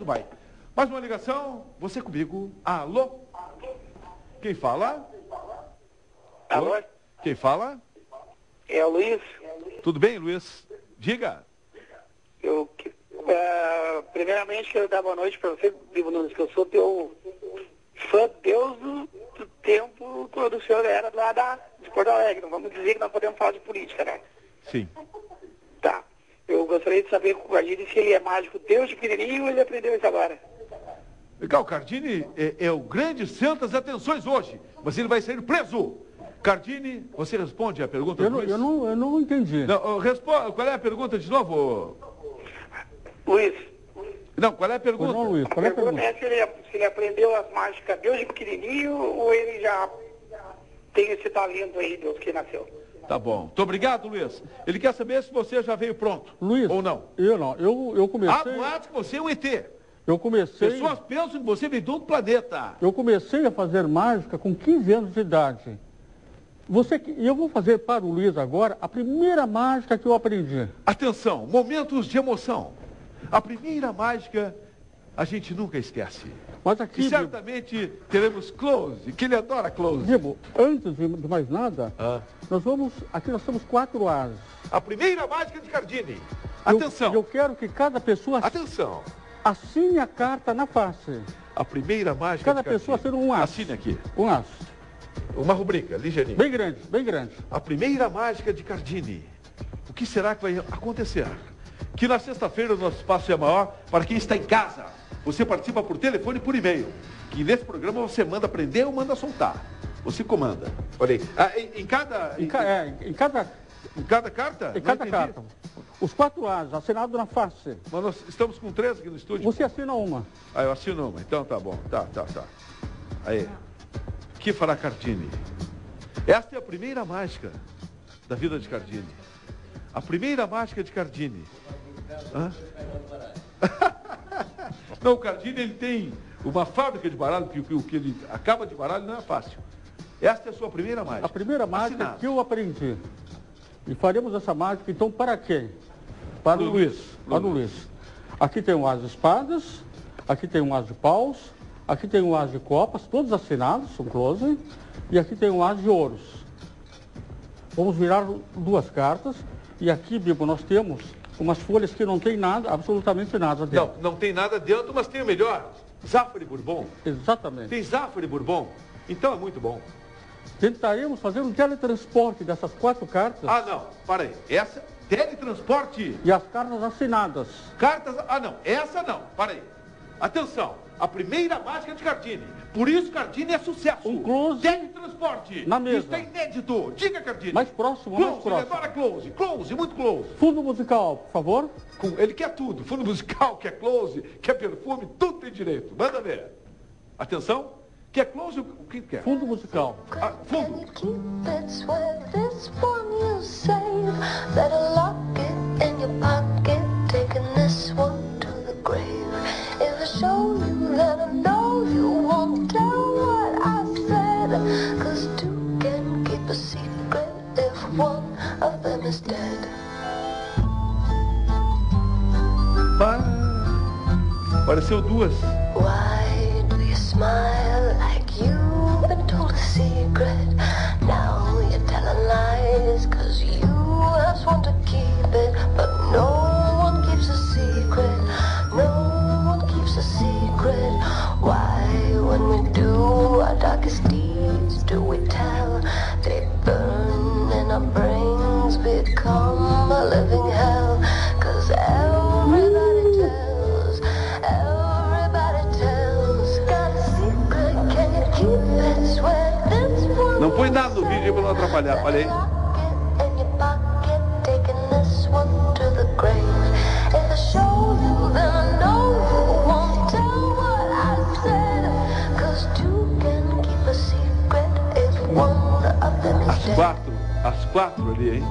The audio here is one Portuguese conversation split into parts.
Vai. Mais uma ligação, você comigo. Alô? Quem fala? Alô? Quem fala? É o Luiz. Tudo bem, Luiz? Diga. Eu, eh, primeiramente, quero dar boa noite para você, Vivo Nunes, que eu sou teu fã Deus do, do tempo quando o senhor era lá da, de Porto Alegre. Não vamos dizer que não podemos falar de política, né? Sim. Gostaria de saber com o Gardini se ele é mágico Deus de pequenininho ou ele aprendeu isso agora. Legal, Cardini é, é o grande centro das atenções hoje, mas ele vai sair preso. Cardini, você responde a pergunta Eu do não, Luiz? eu não, eu não entendi. Não, ó, respo- qual é a pergunta de novo? Luiz, Não, qual é a pergunta? não, Luiz, a qual é a pergunta pergunta? é se ele, se ele aprendeu as mágicas Deus de pequenininho ou ele já tem esse talento aí, Deus, que nasceu. Tá bom. Muito obrigado, Luiz. Ele quer saber se você já veio pronto. Luiz, Ou não. eu não. Eu, eu comecei, boatos que você é um ET. eu comecei, Pessoas pensam que você veio de outro planeta. eu comecei a fazer mágica com 15 anos de idade. Você, e eu vou fazer para o Luiz agora a primeira mágica que eu aprendi. Atenção, momentos de emoção. A primeira mágica a gente nunca esquece. Mas E aqui, Bibo, certamente teremos close, que ele adora close. Bibo, antes de mais nada, Ah. nós vamos, aqui nós temos quatro ases. A primeira mágica de Cardini. Eu- Atenção, Eu, quero que cada pessoa atenção. assine a carta na face. A primeira mágica Cada de pessoa ser um as. Assine aqui. Um as. Uma rubrica, ligeirinho. Bem grande, bem grande. A primeira mágica de Cardini. O que será que vai acontecer? Que na sexta-feira o nosso espaço é maior para quem está em casa. Você participa por telefone e por e-mail. Que nesse programa você manda prender ou manda soltar. Você comanda. Olha aí. Ah, em, em cada, Em, ca- é, em cada, em cada carta? em cada carta. Os quatro ases, assinado na face. Mas nós estamos com três aqui no estúdio. Você assina uma. Ah, eu assino uma. Então tá bom. Tá, tá, tá. Aí. Que fará Cardini? Esta é a primeira mágica da vida de Cardini. A primeira mágica de Cardini. Hã? Não, o Cardini ele tem uma fábrica de baralho, que o que ele acaba de baralho não é fácil. Esta é a sua primeira mágica. A primeira mágica Assinado. que eu aprendi. E faremos essa mágica, então, para quem? Para Pro o Luiz. Luiz. Para o Luiz. Luiz. Aqui tem um as de espadas, aqui tem um as de paus, aqui tem um as de copas, todos assinados, são close, e aqui tem um as de ouros. Vamos virar duas cartas, e aqui, Bibo, nós temos umas folhas que não tem nada, absolutamente nada dentro. Não, não tem nada dentro, mas tem o melhor. Zafre Bourbon. Exatamente. Tem Zafre Bourbon. Então é muito bom. Tentaremos fazer um teletransporte dessas quatro cartas Ah, não. Para aí. Essa, teletransporte. e as cartas assinadas. Cartas. Ah, não. Essa não. Para aí. Atenção. A primeira mágica de Cardini. Por isso Cardini é sucesso. Um close Teletransporte. na mesa. Isso é inédito. Diga, Cardini. Mais próximo, mais Close. Ele próximo. adora close. Close. Muito close. Fundo musical, por favor. Com- Ele quer tudo. Fundo musical, quer close, quer perfume, tudo tem direito. Manda ver. Atenção. Quer close? O que quer? Fundo musical. Ah, fundo. Cupid's with this one you save. Better lock it in your pocket, Cause two can keep a secret if one of them is dead. Pareceu duas. Why do you smile like you've been told a secret? Põe nada no vídeo pra não atrapalhar. Olha aí. As quatro, as quatro ali, hein?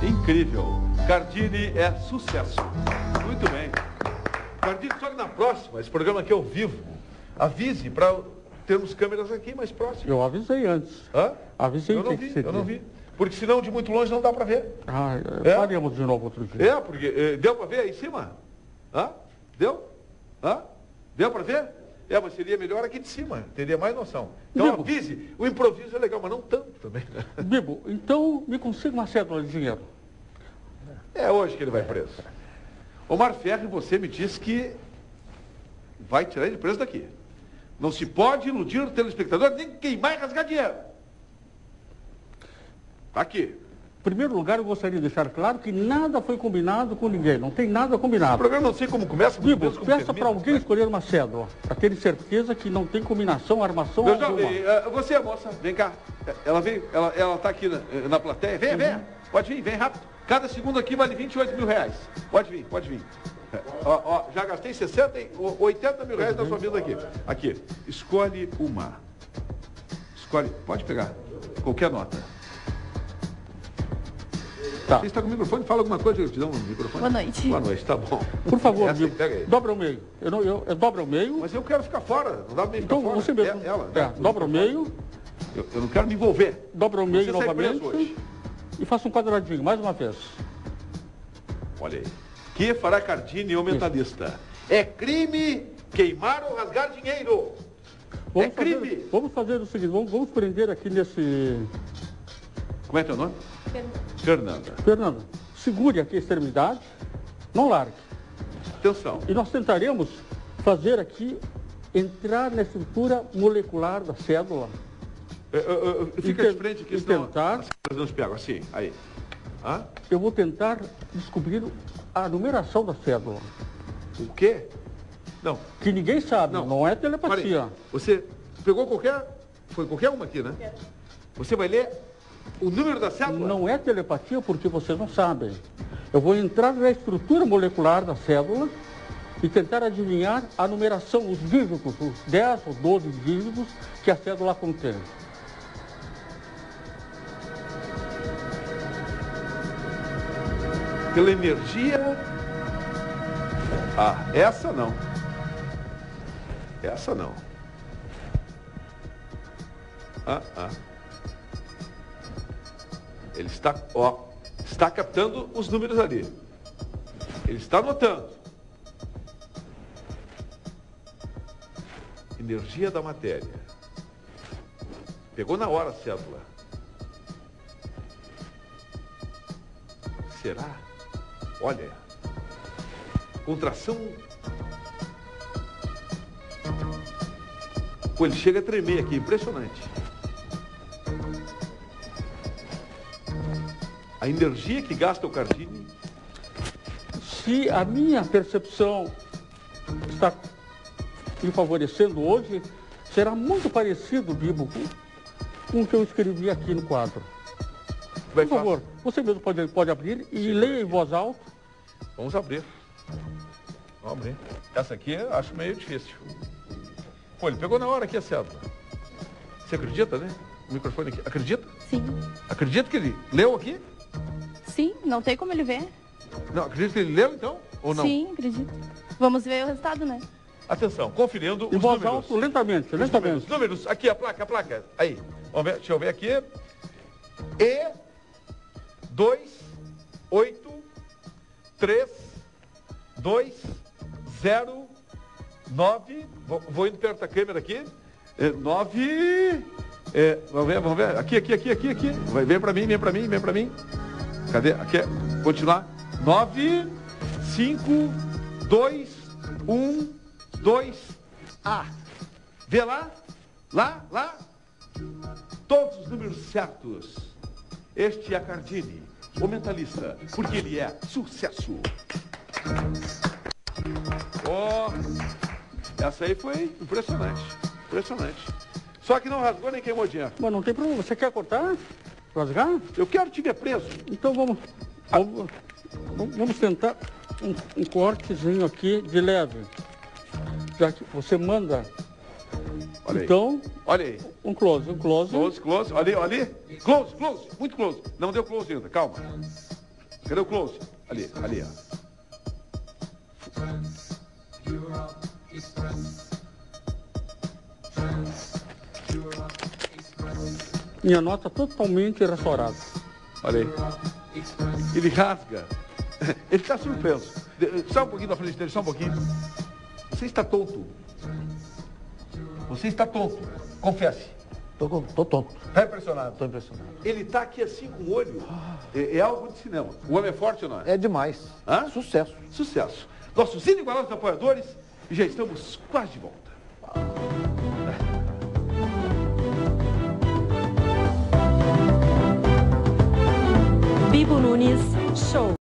Incrível. Cardini é sucesso. Muito bem. Cardini, só que na próxima, esse programa aqui é ao vivo. Avise para termos câmeras aqui mais próximas. Eu avisei antes. Hã? Avisei Eu não que vi, eu não vi. Porque senão de muito longe não dá para ver. Ah, É? faremos de novo outro dia. É, porque eh, deu para ver aí em cima? Hã? Deu? Hã? Deu para ver? É, mas seria melhor aqui de cima, teria mais noção. Então Bibo. avise, o improviso é legal, mas não tanto também. né? Bibo, então me consiga uma cédula de dinheiro. É hoje que ele vai preso. Omar Ferri, você me disse que vai tirar ele preso daqui. Não se pode iludir o telespectador, nem queimar e rasgar dinheiro. Aqui. Em primeiro lugar, eu gostaria de deixar claro que nada foi combinado com ninguém. Não tem nada O combinado. programa não sei como começa, muito menos como peça para alguém escolher uma cédula, para ter certeza que não tem combinação, armação Meu alguma. jovem, eh, você, moça, vem cá. Ela veio, ela, ela tá aqui na, na plateia. Venha, venha. Pode vir, vem rápido. Cada segundo aqui vale 28 mil reais. Pode vir, pode vir. Ó, ó, já gastei 60, e- o- 80 mil reais na sua vida aqui. Aqui, escolhe uma. Escolhe, pode pegar. Qualquer nota. Tá. Você está com o microfone? Fala alguma coisa, eu te dou um microfone. Boa noite. Boa noite, tá bom. Por favor, Essa aí, Bibo, pega aí. dobra o meio. Eu, não, eu, eu dobra o meio. Mas eu quero ficar fora, não dá pra mim ficar Então fora. você mesmo. É, ela, É, né? dobra o meio, Eu, eu não quero me envolver. dobra o meio Você sai preso novamente hoje. e faça um quadradinho, mais uma vez. Olha aí. Que fará Cardini ou mentalista? É crime queimar ou rasgar dinheiro. É crime. Fazer, vamos fazer o seguinte, vamos, vamos prender aqui nesse... Como é teu nome? Fernanda. Fernando, segure aqui a extremidade, não largue. Atenção. E nós tentaremos fazer aqui, entrar na estrutura molecular da cédula. É, é, é, Fica Inten- de frente aqui, senão tentar- te pegam. Assim, aí. Hã? Eu vou tentar descobrir a numeração da cédula. O quê? Não. Que ninguém sabe, Não. não, é telepatia. Você pegou qualquer... Foi qualquer uma aqui, né? Você vai ler o número da cédula? Não é telepatia porque vocês não sabem. Eu vou entrar na estrutura molecular da cédula e tentar adivinhar a numeração, os dígitos, os 10 ou 12 dígitos que a cédula contém. Pela energia. Ah, essa não. Essa não. Ah, ah. Ele está, ó, está captando os números ali. Ele está anotando. Energia da matéria. Pegou na hora a cédula. Será? Olha, contração. Pô, ele chega a tremer aqui, impressionante. A energia que gasta o Cardini, Se a minha percepção está me favorecendo hoje, será muito parecido, Bibo, com, com o que eu escrevi aqui no quadro. Vai Por favor, você mesmo pode, pode abrir e leia em voz alta. Vamos abrir. Vamos abrir. Essa aqui eu acho meio difícil. Pô, ele pegou na hora aqui a cédula. Você acredita, né? O microfone aqui. Acredita? Sim. Acredita que ele leu aqui? Sim, não tem como ele ver. Não, acredita que ele leu então? Ou não? Sim, acredito. Vamos ver o resultado, né? Atenção, conferindo Em os voz números. alta, lentamente, Os números, lentamente. números, aqui a placa, a placa. Aí, vamos ver, deixa eu ver aqui. E 2, 8, 3, 2, 0, 9. Vou, indo perto da câmera aqui. 9. vamos ver, vamos ver. Aqui, aqui, aqui, aqui, aqui. Vai, vem pra mim, vem pra mim, vem pra mim. Cadê? Aqui, é- continuar. 9, 5, 2, 1, 2, A. Vê lá, lá, lá. Todos os números certos. Este é Cardini, o mentalista, porque ele é sucesso. Oh, essa aí foi impressionante, impressionante. Só que não rasgou nem queimou dinheiro. Mas não tem problema. Você quer cortar? Rasgar? Eu quero te ver preso. Então vamos, vamos, vamos tentar um, um cortezinho aqui de leve. Já que você manda, Olha então, Olha aí. um close, um close. Close, close. Olha ali, olha ali. Close, close. Muito close. Não deu close ainda, calma. Cadê o close? Ali, ali, ó. Minha nota totalmente restaurada. Olha aí. Ele rasga. Ele está surpreso. Só um pouquinho da frente dele, só um pouquinho. Você está tonto. Você está tonto. Confesse. Tô, com- tô tonto. Está impressionado? Tô impressionado. Ele está aqui assim com o olho. É, é algo de cinema. O homem é forte ou não é? É demais. Hã? Sucesso. Sucesso. Nossos inigualáveis apoiadores e já estamos quase de volta. Bibo Nunes Show.